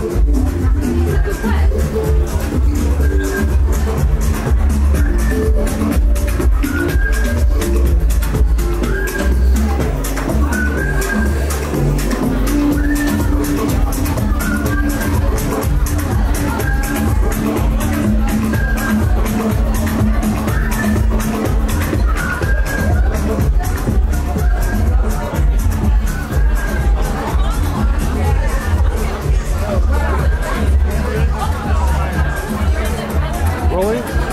Thank you. Rolling?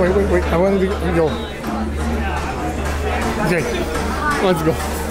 Wait, wait, wait. I want to go. Okay, let's go.